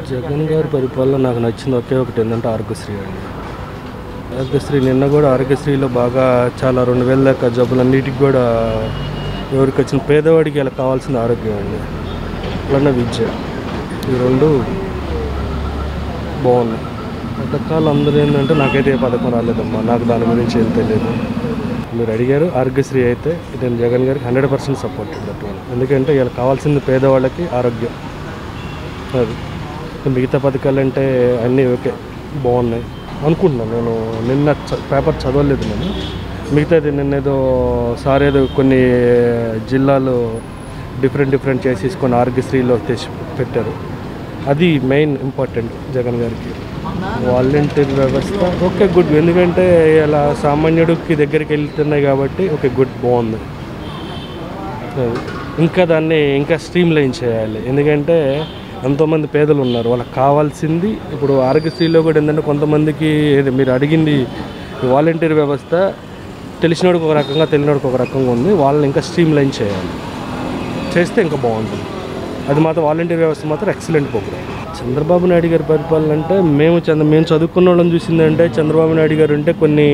జగన్ గారి పరిపాలన నాకు నచ్చింది ఒకే ఒకటి ఏంటంటే ఆరోగ్యశ్రీ అండి. ఆరోగ్యశ్రీ నిన్న కూడా ఆరోగ్యశ్రీలో బాగా చాలా రెండు వేల దాకా జబ్బులన్నిటికి కూడా ఎవరికి వచ్చిన పేదవాడికి ఇలా కావాల్సిన ఆరోగ్యం అండి. అలానే విద్య. ఈ రెండు బాగున్నాయి. పథకాలు అందరూ ఏంటంటే నాకైతే ఏ పథకం రాలేదమ్మా. నాకు దాని గురించి ఏం తెలియదు. మీరు అడిగారు ఆరోగ్యశ్రీ అయితే నేను జగన్ గారికి హండ్రెడ్ పర్సెంట్ సపోర్ట్ ఎందుకంటే ఇలా కావాల్సింది పేదవాళ్ళకి ఆరోగ్యం. అది. మిగతా పథకాలు అంటే అన్నీ ఓకే బాగున్నాయి. అనుకుంటున్నాను నేను నిన్న చ- పేపర్ చదవలేదు నేను. మిగతాది నిన్నేదో సార్ ఏదో కొన్ని జిల్లాలు డిఫరెంట్ డిఫరెంట్ చేసేసుకొని కొన్ని ఆరోగ్యశ్రీలో తెచ్చి పెట్టారు. అది మెయిన్ ఇంపార్టెంట్ జగన్ గారికి. వాలంటీర్ వ్యవస్థ ఓకే గుడ్. ఎందుకంటే ఇలా సామాన్యుడికి దగ్గరికి వెళ్తున్నాయి కాబట్టి ఓకే గుడ్ బాగుంది. ఇంకా దాన్ని ఇంకా స్ట్రీమ్ లైన్ చేయాలి. ఎందుకంటే ఎంతోమంది పేదలు ఉన్నారు. వాళ్ళకి కావాల్సింది ఇప్పుడు ఆరోగ్యశ్రీలో కూడా ఏంటంటే కొంతమందికి మీరు అడిగింది వాలంటీర్ వ్యవస్థ తెలిసినోడికి ఒక రకంగా తెలియనోడికి ఒక రకంగా ఉంది. వాళ్ళని ఇంకా స్ట్రీమ్ లైన్ చేయాలి. చేస్తే ఇంకా బాగుంటుంది. అది మాత్రం వాలంటీర్ వ్యవస్థ మాత్రం ఎక్సలెంట్ ప్రోగ్రామ్ చంద్రబాబు నాయుడు గారి పరిపాలన అంటే మేము చంద్ర మేము చదువుకున్న వాళ్ళని చూసిందంటే చంద్రబాబు నాయుడు గారు ఉంటే కొన్ని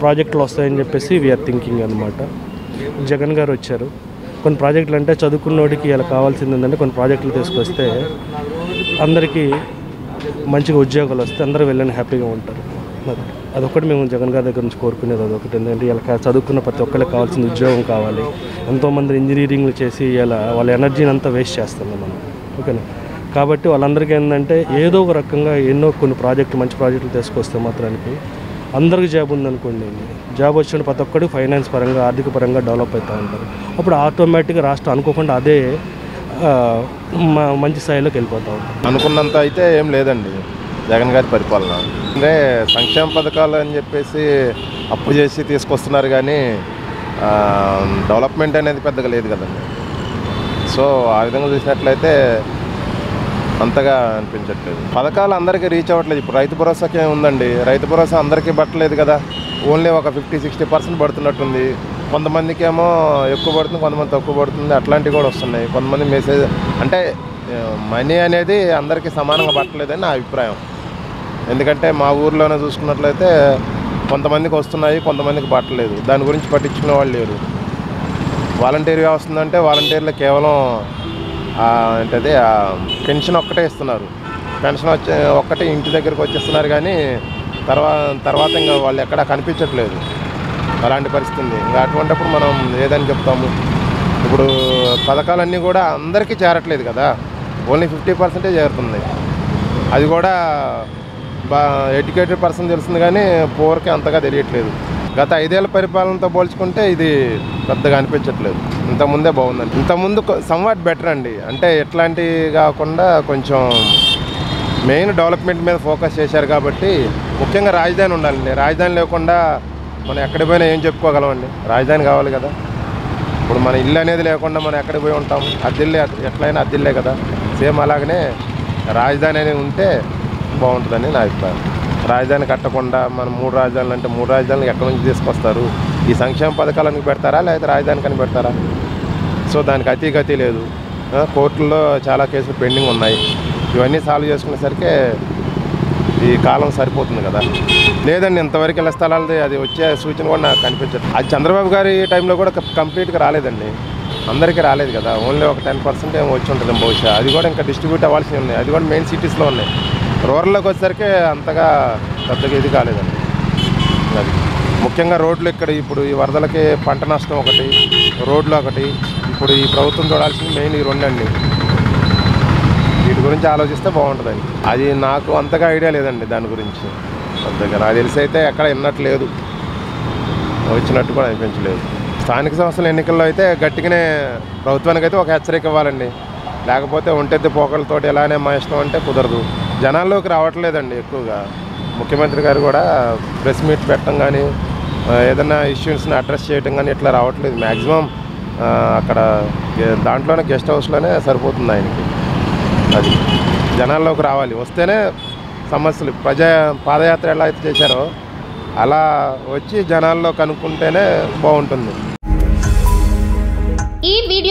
ప్రాజెక్టులు వస్తాయని చెప్పేసి వీఆర్ థింకింగ్ అనమాట జగన్ గారు వచ్చారు. కొన్ని ప్రాజెక్టులు అంటే చదువుకున్నోడికి ఇలా కావాల్సింది ఏంటంటే కొన్ని ప్రాజెక్టులు తీసుకొస్తే అందరికీ మంచిగా ఉద్యోగాలు వస్తే అందరూ వెళ్ళని హ్యాపీగా ఉంటారు. అది అదొకటి మేము జగన్ గారి దగ్గర నుంచి కోరుకునేది అదొకటి ఏంటంటే ఇలా చదువుకున్న ప్రతి ఒక్కరికి కావాల్సిన ఉద్యోగం కావాలి. ఎంతోమంది ఇంజనీరింగ్లు చేసి ఇలా వాళ్ళ ఎనర్జీని అంతా వేస్ట్ చేస్తున్నాం మనం. ఓకేనా కాబట్టి వాళ్ళందరికీ ఏంటంటే ఏదో ఒక రకంగా ఎన్నో కొన్ని ప్రాజెక్టులు మంచి ప్రాజెక్టులు తీసుకొస్తే మాత్రానికి అందరికి జాబ్ ఉందనుకోండి జాబ్ వచ్చిన ప్రతి ఒక్కడు ఫైనాన్స్ పరంగా ఆర్థిక పరంగా డెవలప్ అవుతూ ఉంటారు. అప్పుడు ఆటోమేటిక్గా రాష్ట్రం అనుకోకుండా అదే మంచి స్థాయిలోకి వెళ్ళిపోతూ అనుకున్నంత అయితే ఏం లేదండి. జగన్ గారి పరిపాలన. అంటే సంక్షేమ పథకాలు అని చెప్పేసి అప్పు చేసి తీసుకొస్తున్నారు కానీ డెవలప్మెంట్ అనేది పెద్దగా లేదు కదండి. సో ఆ విధంగా చూసినట్లయితే అంతగా అనిపించట్లేదు. పథకాలు అందరికీ రీచ్ అవ్వట్లేదు. ఇప్పుడు రైతు భరోసాకే ఉందండి. రైతు భరోసా అందరికీ పట్టలేదు కదా. ఓన్లీ ఒక ఫిఫ్టీ సిక్స్టీ పర్సెంట్ పడుతున్నట్టుంది. కొంతమందికి ఏమో ఎక్కువ పడుతుంది కొంతమంది తక్కువ పడుతుంది. అట్లాంటివి కూడా వస్తున్నాయి. కొంతమంది మెసేజ్ అంటే మనీ అనేది అందరికీ సమానంగా పట్టలేదని నా అభిప్రాయం. ఎందుకంటే మా ఊర్లోనే చూసుకున్నట్లయితే కొంతమందికి వస్తున్నాయి కొంతమందికి పట్టలేదు. దాని గురించి పట్టించుకునే వాళ్ళు లేరు. వాలంటీర్ వ్యవస్థ ఉందంటే వాలంటీర్లు కేవలం ఏంటది పెన్షన్ ఒక్కటే ఇస్తున్నారు. పెన్షన్ వచ్చే ఒక్కటే ఇంటి దగ్గరకు వచ్చేస్తున్నారు కానీ తర్వాత తర్వాత ఇంకా వాళ్ళు ఎక్కడా కనిపించట్లేదు. అలాంటి పరిస్థితి ఉంది ఇంకా అటువంటిప్పుడు మనం ఏదని చెప్తాము? ఇప్పుడు పథకాలన్నీ కూడా అందరికీ చేరట్లేదు కదా. ఓన్లీ ఫిఫ్టీ పర్సెంటే చేరుతుంది. అది కూడా బా ఎడ్యుకేటెడ్ పర్సన్ తెలుస్తుంది కానీ పూర్కి అంతగా తెలియట్లేదు. గత ఐదేళ్ళ పరిపాలనతో పోల్చుకుంటే ఇది పెద్దగా అనిపించట్లేదు. ఇంతకుముందే బాగుందండి. ఇంతకుముందు సంవాట్ బెటర్ అండి. అంటే ఎట్లాంటివి కాకుండా కొంచెం మెయిన్ డెవలప్మెంట్ మీద ఫోకస్ చేశారు కాబట్టి ముఖ్యంగా రాజధాని ఉండాలండి. రాజధాని లేకుండా మనం ఎక్కడ పోయినా ఏం చెప్పుకోగలమండి. రాజధాని కావాలి కదా. ఇప్పుడు మన ఇల్లు అనేది లేకుండా మనం ఎక్కడికి పోయి ఉంటాం అద్దిల్లే ఎట్లయినా అద్దిల్లే కదా. సేమ్ అలాగనే రాజధాని అనేది ఉంటే బాగుంటుందని నా అభిప్రాయం. రాజధాని కట్టకుండా మనం మూడు రాజధానులు అంటే మూడు రాజధానులు ఎక్కడి నుంచి తీసుకొస్తారు? ఈ సంక్షేమ పథకాలను పెడతారా? లేకపోతే రాజధానికని పెడతారా? సో దానికి అతి గతి లేదు కోర్టుల్లో చాలా కేసులు పెండింగ్ ఉన్నాయి. ఇవన్నీ సాల్వ్ చేసుకునేసరికి ఈ కాలం సరిపోతుంది కదా. లేదండి ఇంతవరకు ఇలా స్థలాలది అది వచ్చే సూచన కూడా నాకు కనిపించదు. అది చంద్రబాబు గారి టైంలో కూడా కంప్లీట్గా రాలేదండి. అందరికీ రాలేదు కదా. ఓన్లీ ఒక టెన్ పర్సెంట్ ఏమో వచ్చి ఉంటుంది బహుశా. అది కూడా ఇంకా డిస్ట్రిబ్యూట్ అవ్వాల్సి ఉన్నాయి. అది కూడా మెయిన్ సిటీస్లో ఉన్నాయి. రూరల్లోకి వచ్చేసరికి అంతగా పెద్దగా ఇది కాలేదండి. అది ముఖ్యంగా రోడ్లు ఇక్కడ ఇప్పుడు ఈ వరదలకి పంట నష్టం ఒకటి రోడ్లు ఒకటి ఇప్పుడు ఈ ప్రభుత్వం చూడాల్సింది మెయిన్ ఈ రెండండి. వీటి గురించి ఆలోచిస్తే బాగుంటుందండి. అది నాకు అంతగా ఐడియా లేదండి దాని గురించి. అంతగా నాకు తెలిసి అయితే ఎక్కడ విన్నట్లేదు వచ్చినట్టు కూడా అనిపించలేదు. స్థానిక సంస్థల ఎన్నికల్లో అయితే గట్టిగానే ప్రభుత్వానికి అయితే ఒక హెచ్చరిక ఇవ్వాలండి. లేకపోతే ఒంటెత్తి పోకలతోటి ఎలానే మా ఇష్టం అంటే కుదరదు. జనాల్లోకి రావట్లేదండి ఎక్కువగా. ముఖ్యమంత్రి గారు కూడా ప్రెస్ మీట్ పెట్టడం కానీ ఏదైనా ఇష్యూస్ని అడ్రస్ చేయడం కానీ ఇట్లా రావట్లేదు. మ్యాక్సిమం అక్కడ దాంట్లోనే గెస్ట్ హౌస్లోనే సరిపోతుంది ఆయనకి. అది జనాల్లోకి రావాలి. వస్తేనే సమస్యలు. ప్రజా పాదయాత్ర ఎలా అయితే చేశారో అలా వచ్చి జనాల్లో కనుక్కుంటేనే బాగుంటుంది.